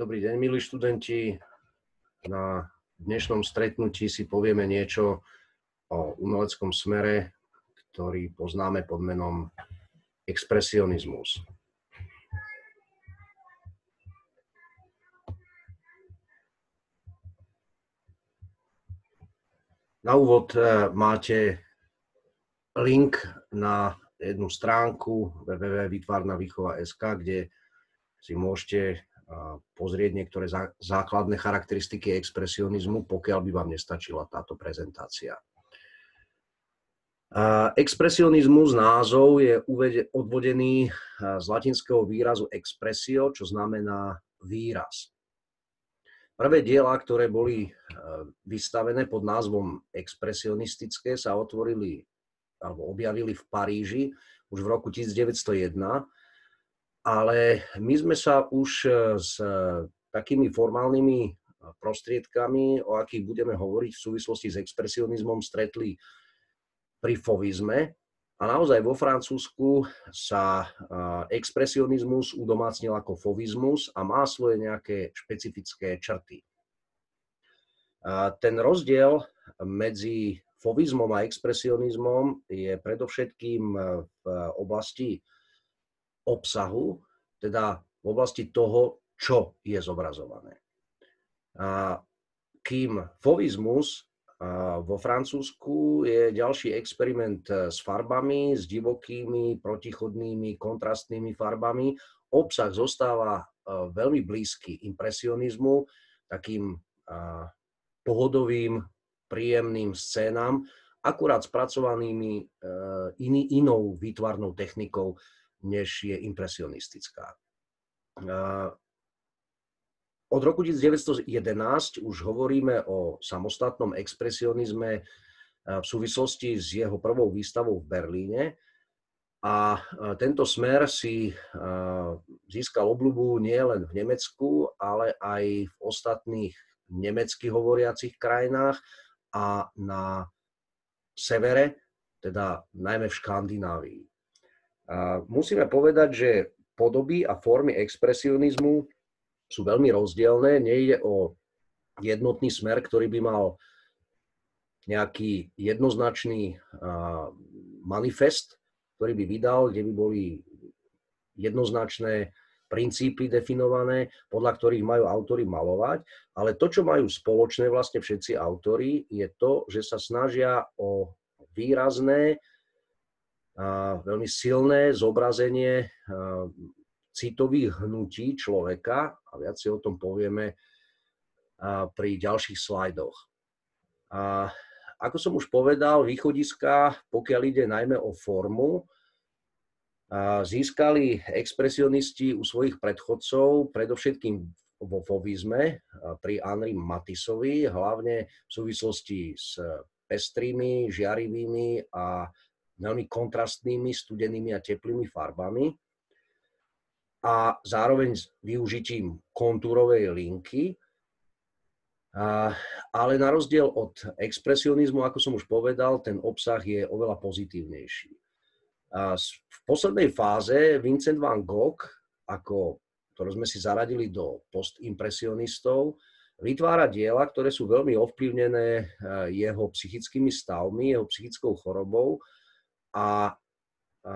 Dobrý deň, milí študenti. Na dnešnom stretnutí si povieme niečo o umeleckom smere, ktorý poznáme pod menom expresionizmus. Na úvod eh, máte link na jednu stránku www.vytvarnavýchova.sk, kde si môžete pozrieť niektoré základné charakteristiky expresionizmu, pokiaľ by vám nestačila táto prezentácia. Expresionizmus názov je odvodený z latinského výrazu expresio, čo znamená výraz. Prvé diela, ktoré boli vystavené pod názvom expresionistické, sa otvorili alebo objavili v Paríži už v roku 1901 ale my sme sa už e, s e, takými formálnymi e, prostriedkami, o akých budeme hovoriť v súvislosti s expresionizmom, stretli pri fovizme. A naozaj vo Francúzsku sa expresionizmus udomácnil ako fovizmus a má svoje nejaké špecifické črty. Ten rozdiel medzi fovizmom a expresionizmom je predovšetkým v oblasti obsahu, teda v oblasti toho, čo je zobrazované. A kým fovizmus vo Francúzsku je ďalší experiment s farbami, s divokými, protichodnými, kontrastnými farbami. Obsah zostáva veľmi blízky impresionizmu, takým pohodovým, príjemným scénám, akurát spracovanými iný, inou výtvarnou technikou, než je impresionistická. Od roku 1911 už hovoríme o samostatnom expresionizme v súvislosti s jeho prvou výstavou v Berlíne a tento smer si získal obľubu nielen v Nemecku, ale aj v ostatných nemecky hovoriacich krajinách a na severe, teda najmä v Škandinávii. A musíme povedať, že podoby a formy expresionizmu sú veľmi rozdielne. Nejde o jednotný smer, ktorý by mal nejaký jednoznačný manifest, ktorý by vydal, kde by boli jednoznačné princípy definované, podľa ktorých majú autory malovať, ale to, čo majú spoločné vlastne všetci autory, je to, že sa snažia o výrazné veľmi silné zobrazenie citových hnutí človeka a viac si o tom povieme pri ďalších slajdoch. A ako som už povedal, východiska, pokiaľ ide najmä o formu, získali expresionisti u svojich predchodcov, predovšetkým vo fovizme pri Henri Matisovi, hlavne v súvislosti s pestrými, žiarivými a veľmi kontrastnými, studenými a teplými farbami a zároveň s využitím kontúrovej linky. Ale na rozdiel od expresionizmu, ako som už povedal, ten obsah je oveľa pozitívnejší. V poslednej fáze Vincent van Gogh, ako, ktoré sme si zaradili do postimpresionistov, vytvára diela, ktoré sú veľmi ovplyvnené eh, jeho psychickými stavmi, jeho psychickou chorobou a, a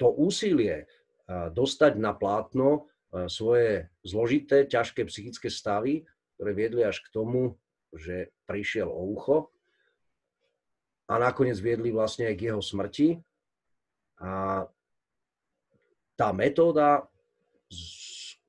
to úsilie dostať na plátno svoje zložité, ťažké psychické stavy, ktoré viedli až k tomu, že prišiel o ucho a nakoniec viedli vlastne aj k jeho smrti. A tá metóda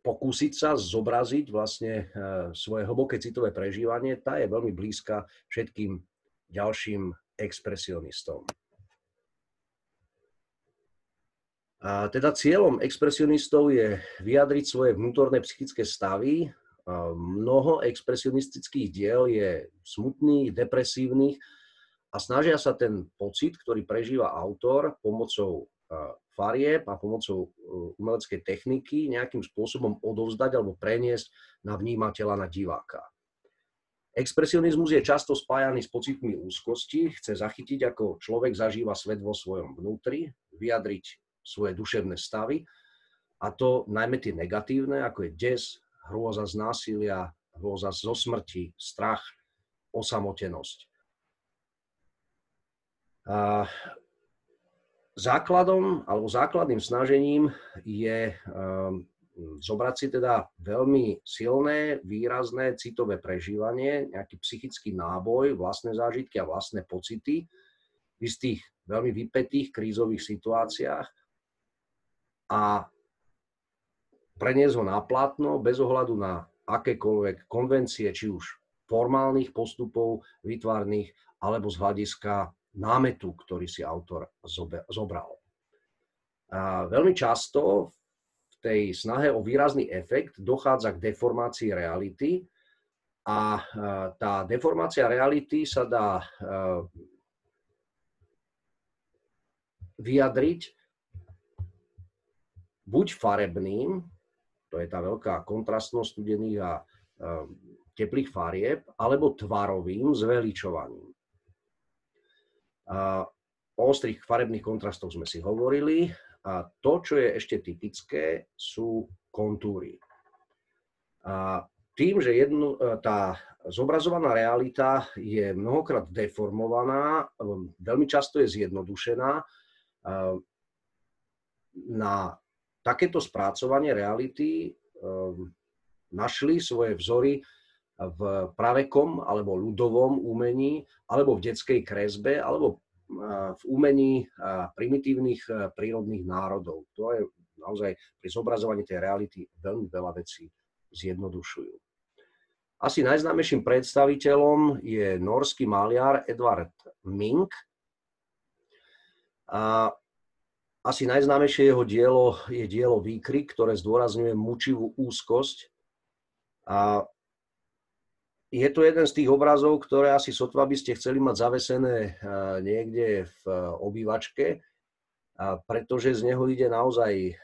pokúsiť sa zobraziť vlastne svoje hlboké citové prežívanie, tá je veľmi blízka všetkým ďalším expresionistom. A teda cieľom expresionistov je vyjadriť svoje vnútorné psychické stavy. A mnoho expresionistických diel je smutných, depresívnych a snažia sa ten pocit, ktorý prežíva autor pomocou farieb a pomocou e, umeleckej techniky nejakým spôsobom odovzdať alebo preniesť na vnímateľa, na diváka. Expresionizmus je často spájaný s pocitmi úzkosti, chce zachytiť, ako človek zažíva svet vo svojom vnútri, vyjadriť svoje duševné stavy. A to najmä tie negatívne, ako je des, hrôza z násilia, hrôza zo smrti, strach, osamotenosť. A základom alebo základným snažením je um, zobrať si teda veľmi silné, výrazné citové prežívanie, nejaký psychický náboj, vlastné zážitky a vlastné pocity v istých veľmi vypetých krízových situáciách a preniesť ho na platno bez ohľadu na akékoľvek konvencie, či už formálnych postupov vytvarných, alebo z hľadiska námetu, ktorý si autor zobral. A veľmi často tej snahe o výrazný efekt dochádza k deformácii reality a tá deformácia reality sa dá vyjadriť buď farebným, to je tá veľká kontrastnosť studených a teplých farieb, alebo tvarovým zveličovaním. O ostrých farebných kontrastoch sme si hovorili a to, čo je ešte typické, sú kontúry. A tým, že jednu, tá zobrazovaná realita je mnohokrát deformovaná, veľmi často je zjednodušená, na takéto spracovanie reality um, našli svoje vzory v pravekom alebo ľudovom umení, alebo v detskej kresbe, alebo v umení primitívnych prírodných národov. To je naozaj pri zobrazovaní tej reality veľmi veľa vecí zjednodušujú. Asi najznámejším predstaviteľom je norský maliar Edvard Mink. A asi najznámejšie jeho dielo je dielo Výkrik, ktoré zdôrazňuje mučivú úzkosť. A je to jeden z tých obrazov, ktoré asi sotva by ste chceli mať zavesené niekde v obývačke, pretože z neho ide naozaj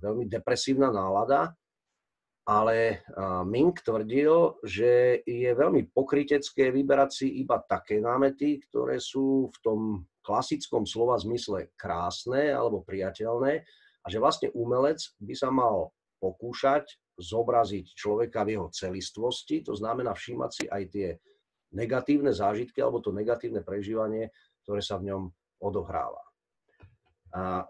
veľmi depresívna nálada. Ale Mink tvrdil, že je veľmi pokrytecké vyberať si iba také námety, ktoré sú v tom klasickom slova zmysle krásne alebo priateľné a že vlastne umelec by sa mal pokúšať zobraziť človeka v jeho celistvosti, to znamená všímať si aj tie negatívne zážitky alebo to negatívne prežívanie, ktoré sa v ňom odohráva. A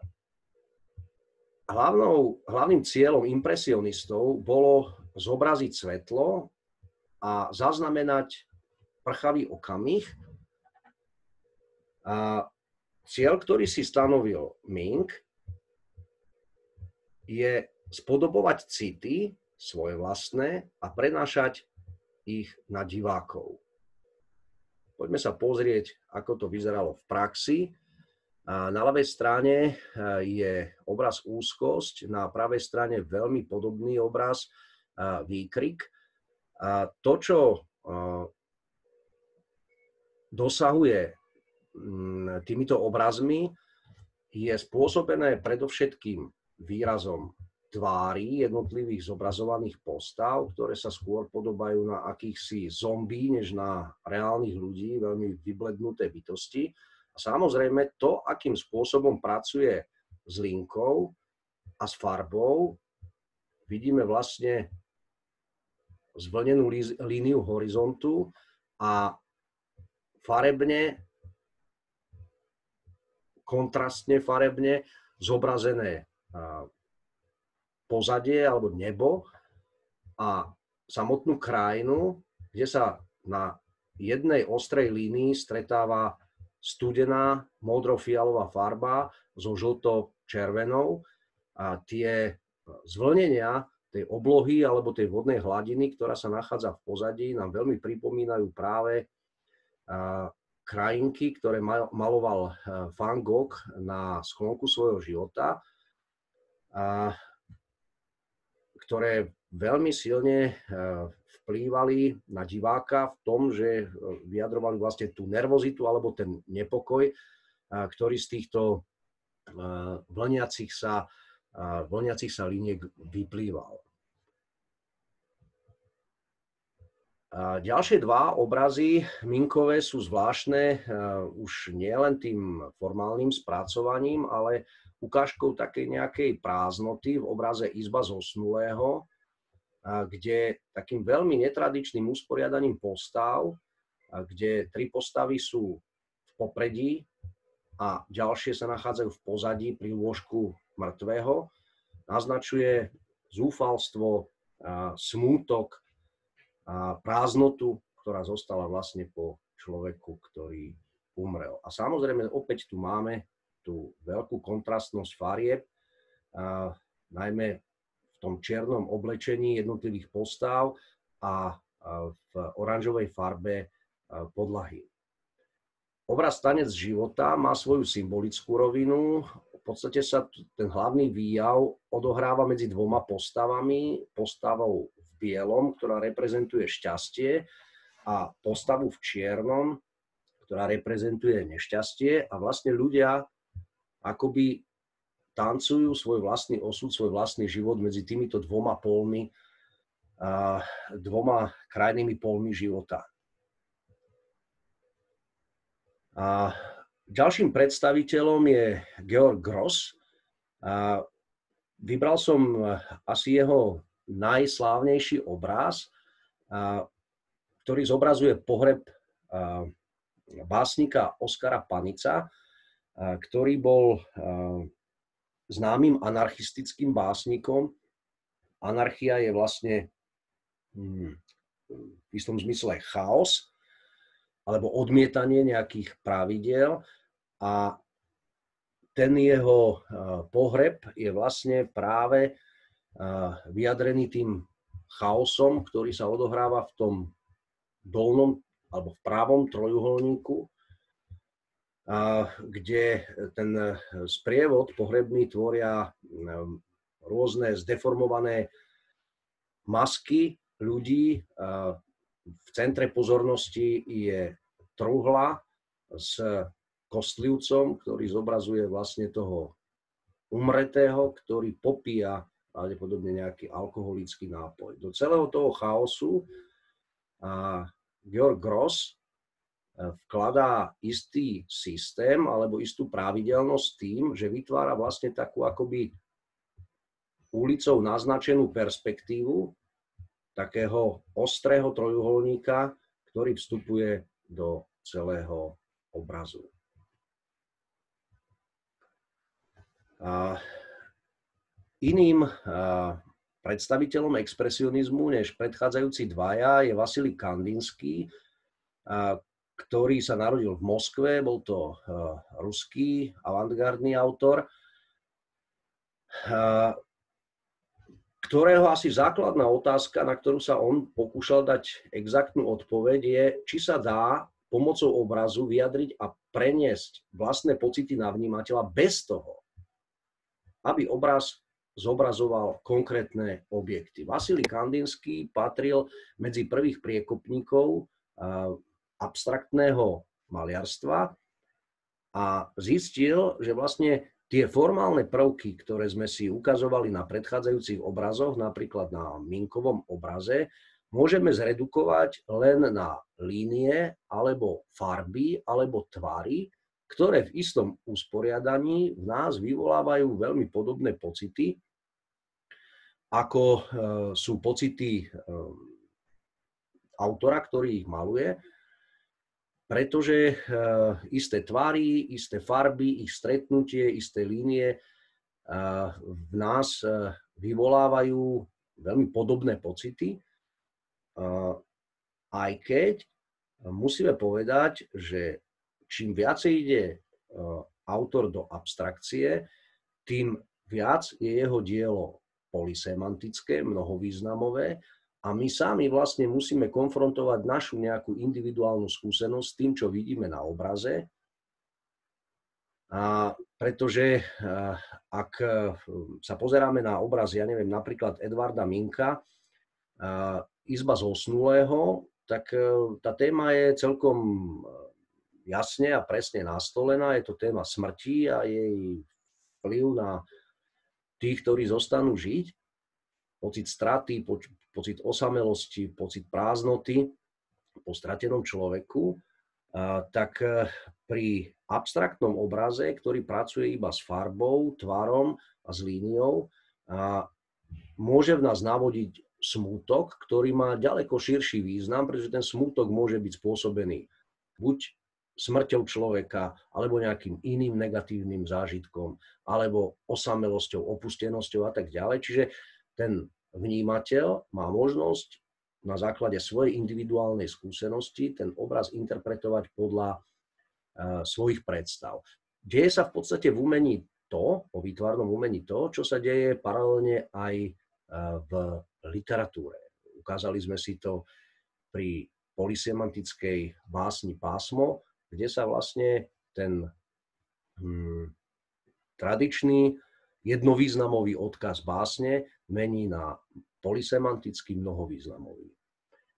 hlavnou, hlavným cieľom impresionistov bolo zobraziť svetlo a zaznamenať prchavý okamih, a cieľ, ktorý si stanovil Ming, je spodobovať city svoje vlastné a prenášať ich na divákov. Poďme sa pozrieť, ako to vyzeralo v praxi. Na ľavej strane e, je obraz úzkosť, na pravej strane veľmi podobný obraz e, výkrik. A to, čo e, dosahuje týmito obrazmi je spôsobené predovšetkým výrazom tvári jednotlivých zobrazovaných postav, ktoré sa skôr podobajú na akýchsi zombí, než na reálnych ľudí, veľmi vyblednuté bytosti. A samozrejme to, akým spôsobom pracuje s linkou a s farbou, vidíme vlastne zvlnenú líniu horizontu a farebne kontrastne farebne zobrazené pozadie alebo nebo a samotnú krajinu, kde sa na jednej ostrej línii stretáva studená modrofialová farba so žlto-červenou a tie zvlnenia tej oblohy alebo tej vodnej hladiny, ktorá sa nachádza v pozadí, nám veľmi pripomínajú práve krajinky, ktoré maloval eh, Van Gogh na sklonku svojho života, ktoré veľmi silne eh, vplývali na diváka v tom, že eh, vyjadrovali vlastne tú nervozitu alebo ten nepokoj, ktorý z týchto vlniacich sa, vlniacich sa liniek vyplýval. Ďalšie dva obrazy minkové sú zvláštne už nielen tým formálnym spracovaním, ale ukážkou takej nejakej prázdnoty v obraze Izba zosnulého, kde takým veľmi netradičným usporiadaním postav, kde tri postavy sú v popredí a ďalšie sa nachádzajú v pozadí pri lôžku mŕtvého, naznačuje zúfalstvo, smútok, a prázdnotu, ktorá zostala vlastne po človeku, ktorý umrel. A samozrejme opäť tu máme tú veľkú kontrastnosť farieb, a najmä v tom čiernom oblečení jednotlivých postav a v oranžovej farbe podlahy. Obraz Tanec života má svoju symbolickú rovinu. V podstate sa ten hlavný výjav odohráva medzi dvoma postavami. Postavou bielom, ktorá reprezentuje šťastie a postavu v čiernom, ktorá reprezentuje nešťastie a vlastne ľudia akoby tancujú svoj vlastný osud, svoj vlastný život medzi týmito dvoma polmi, a dvoma krajnými polmi života. A ďalším predstaviteľom je Georg Gross. A vybral som asi jeho najslávnejší obraz, ktorý zobrazuje pohreb básnika Oskara Panica, ktorý bol známym anarchistickým básnikom. Anarchia je vlastne hm, v istom zmysle chaos alebo odmietanie nejakých pravidiel a ten jeho pohreb je vlastne práve vyjadrený tým chaosom, ktorý sa odohráva v tom dolnom alebo v pravom trojuholníku, kde ten sprievod pohrebný tvoria um, rôzne zdeformované masky ľudí. V centre pozornosti je truhla s kostlivcom, ktorý zobrazuje vlastne toho umretého, ktorý popíja pravdepodobne nejaký alkoholický nápoj. Do celého toho chaosu a Georg Gross e, vkladá istý systém alebo istú pravidelnosť tým, že vytvára vlastne takú akoby ulicou naznačenú perspektívu takého ostrého trojuholníka, ktorý vstupuje do celého obrazu. A Iným predstaviteľom expresionizmu než predchádzajúci dvaja je Vasily Kandinsky, ktorý sa narodil v Moskve, bol to ruský avantgardný autor, ktorého asi základná otázka, na ktorú sa on pokúšal dať exaktnú odpoveď, je, či sa dá pomocou obrazu vyjadriť a preniesť vlastné pocity na vnímateľa bez toho, aby obraz zobrazoval konkrétne objekty. Vasily Kandinský patril medzi prvých priekopníkov abstraktného maliarstva a zistil, že vlastne tie formálne prvky, ktoré sme si ukazovali na predchádzajúcich obrazoch, napríklad na minkovom obraze, môžeme zredukovať len na línie alebo farby alebo tvary, ktoré v istom usporiadaní v nás vyvolávajú veľmi podobné pocity ako e, sú pocity e, autora, ktorý ich maluje, pretože e, isté tvary, isté farby, ich stretnutie, isté línie v nás vyvolávajú veľmi podobné pocity, aj keď musíme povedať, že čím viacej ide autor do abstrakcie, tým viac je jeho dielo polisemantické, mnohovýznamové a my sami vlastne musíme konfrontovať našu nejakú individuálnu skúsenosť s tým, čo vidíme na obraze. A pretože eh, ak eh, sa pozeráme na obraz, ja neviem, napríklad Edvarda Minka, eh, Izba zosnulého, tak tá téma je celkom jasne a presne nastolená. Je to téma smrti a jej vplyv na tých, ktorí zostanú žiť, pocit straty, pocit osamelosti, pocit prázdnoty. po stratenom človeku, tak e, pri abstraktnom obraze, ktorý pracuje iba s farbou, tvarom a s líniou, môže v nás navodiť smútok, ktorý má ďaleko širší význam, pretože ten smútok môže byť spôsobený buď smrťou človeka, alebo nejakým iným negatívnym zážitkom, alebo osamelosťou, opustenosťou a tak ďalej. Čiže ten vnímateľ má možnosť na základe svojej individuálnej skúsenosti ten obraz interpretovať podľa uh, svojich predstav. Deje sa v podstate v umení to, o výtvarnom umení to, čo sa deje paralelne aj uh, v literatúre. Ukázali sme si to pri polisemantickej básni Pásmo, kde sa vlastne ten hm, tradičný jednovýznamový odkaz básne mení na polysemantický mnohovýznamový.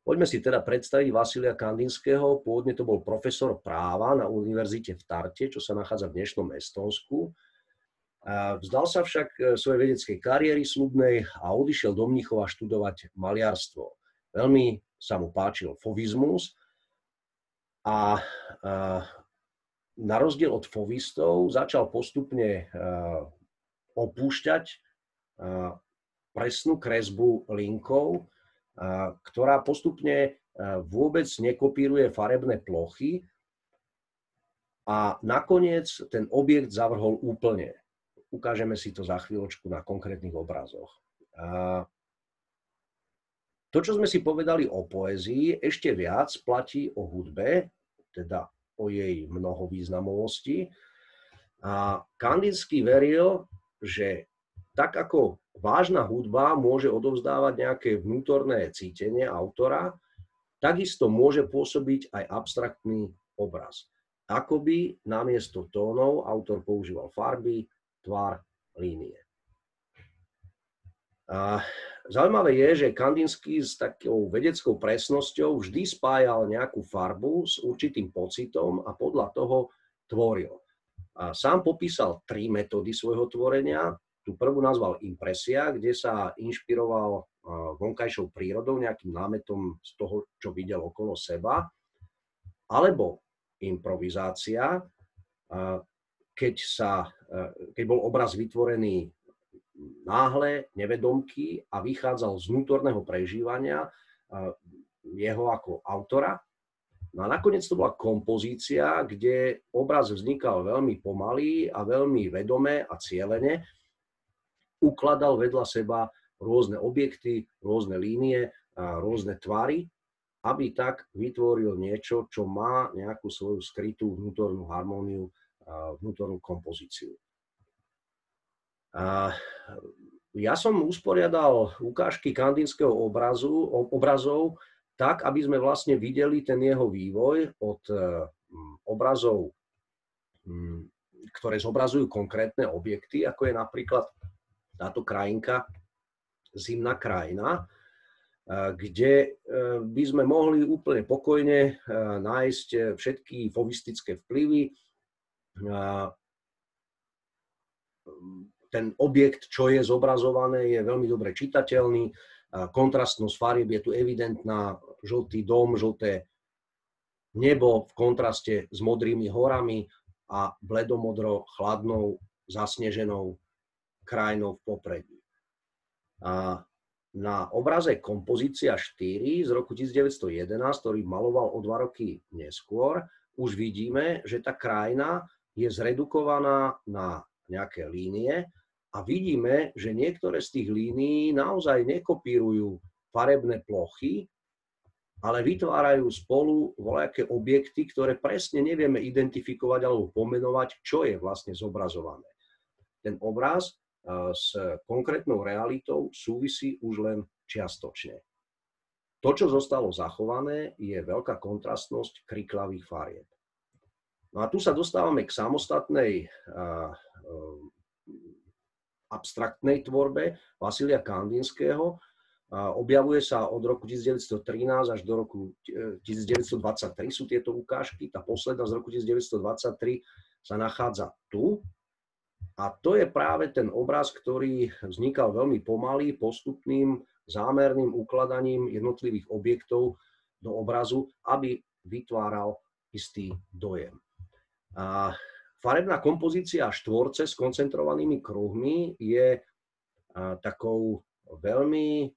Poďme si teda predstaviť Vasilia Kandinského. Pôvodne to bol profesor práva na univerzite v Tarte, čo sa nachádza v dnešnom Estonsku. Vzdal sa však e, svojej vedeckej kariéry slubnej a odišiel do Mnichova študovať maliarstvo. Veľmi sa mu páčil fovizmus a, a na rozdiel od fovistov začal postupne opúšťať presnú kresbu linkov, ktorá postupne vôbec nekopíruje farebné plochy a nakoniec ten objekt zavrhol úplne. Ukážeme si to za chvíľočku na konkrétnych obrazoch. To, čo sme si povedali o poézii, ešte viac platí o hudbe, teda o jej mnohovýznamovosti. A Kandinsky veril, že tak ako vážna hudba môže odovzdávať nejaké vnútorné cítenie autora, takisto môže pôsobiť aj abstraktný obraz. Akoby namiesto tónov autor používal farby, tvar, línie. A zaujímavé je, že Kandinsky s takou vedeckou presnosťou vždy spájal nejakú farbu s určitým pocitom a podľa toho tvoril. A sám popísal tri metódy svojho tvorenia, tú prvú nazval impresia, kde sa inšpiroval vonkajšou prírodou, nejakým námetom z toho, čo videl okolo seba, alebo improvizácia, keď, sa, keď bol obraz vytvorený náhle, nevedomky a vychádzal z vnútorného prežívania jeho ako autora. No a nakoniec to bola kompozícia, kde obraz vznikal veľmi pomalý a veľmi vedome a cieľene, ukladal vedľa seba rôzne objekty, rôzne línie, a rôzne tvary, aby tak vytvoril niečo, čo má nejakú svoju skrytú vnútornú harmóniu, vnútornú kompozíciu. A ja som usporiadal ukážky kandinského obrazu, obrazov tak, aby sme vlastne videli ten jeho vývoj od e, obrazov, ktoré zobrazujú konkrétne objekty, ako je napríklad táto krajinka, zimná krajina, kde e, by sme mohli úplne pokojne e, nájsť všetky fovistické vplyvy. Ten objekt, čo je zobrazované, je veľmi dobre čitateľný. Kontrastnosť farieb je tu evidentná. Žltý dom, žlté nebo v kontraste s modrými horami a bledomodro chladnou, zasneženou krajinou v popredí. A na obraze Kompozícia 4 z roku 1911, ktorý maloval o dva roky neskôr, už vidíme, že tá krajina je zredukovaná na nejaké línie a vidíme, že niektoré z tých línií naozaj nekopírujú farebné plochy, ale vytvárajú spolu voľaké objekty, ktoré presne nevieme identifikovať alebo pomenovať, čo je vlastne zobrazované. Ten obraz s konkrétnou realitou súvisí už len čiastočne. To, čo zostalo zachované, je veľká kontrastnosť kriklavých farieb. No a tu sa dostávame k samostatnej abstraktnej tvorbe Vasilia Kandinského. Objavuje sa od roku 1913 až do roku 1923 e, sú tieto ukážky. Tá posledná z roku 1923 sa nachádza tu a to je práve ten obraz, ktorý vznikal veľmi pomaly, postupným, zámerným ukladaním jednotlivých objektov do obrazu, aby vytváral istý dojem. A farebná kompozícia štvorce s koncentrovanými kruhmi je takou veľmi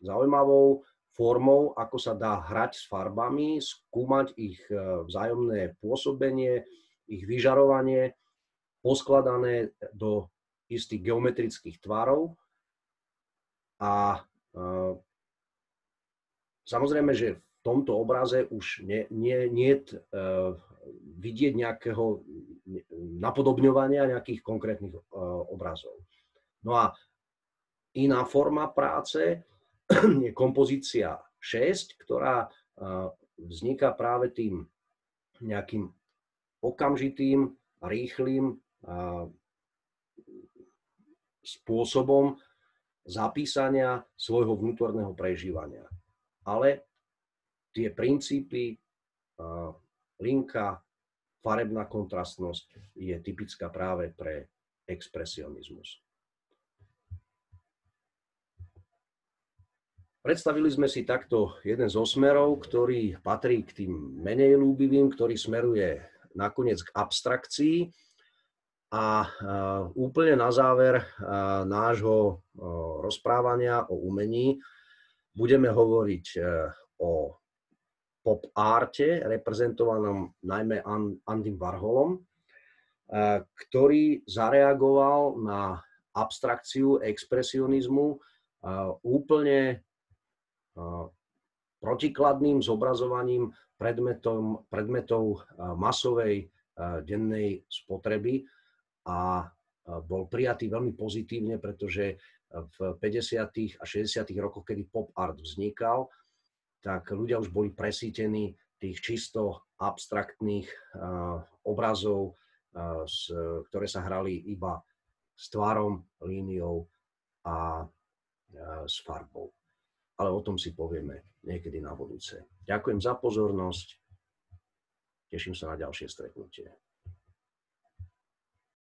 zaujímavou formou, ako sa dá hrať s farbami, skúmať ich e, vzájomné pôsobenie, ich vyžarovanie, poskladané do istých geometrických tvarov. A e, samozrejme, že v tomto obraze už nie, nie, nie vidieť nejakého napodobňovania nejakých konkrétnych e, obrazov. No a iná forma práce je kompozícia 6, ktorá e, vzniká práve tým nejakým okamžitým, rýchlým spôsobom zapísania svojho vnútorného prežívania. Ale tie princípy, linka, farebná kontrastnosť je typická práve pre expresionizmus. Predstavili sme si takto jeden z osmerov, ktorý patrí k tým menej ľúbivým, ktorý smeruje nakoniec k abstrakcii. A úplne na záver nášho rozprávania o umení budeme hovoriť e, o pop arte, reprezentovanom najmä Andym Warholom, e, ktorý zareagoval na abstrakciu expresionizmu úplne protikladným zobrazovaním predmetom, predmetov masovej dennej spotreby a bol prijatý veľmi pozitívne, pretože v 50. a 60. rokoch, kedy pop art vznikal, tak ľudia už boli presítení tých čisto abstraktných obrazov, ktoré sa hrali iba s tvárom, líniou a s farbou ale o tom si povieme niekedy na budúce. Ďakujem za pozornosť. Teším sa na ďalšie stretnutie.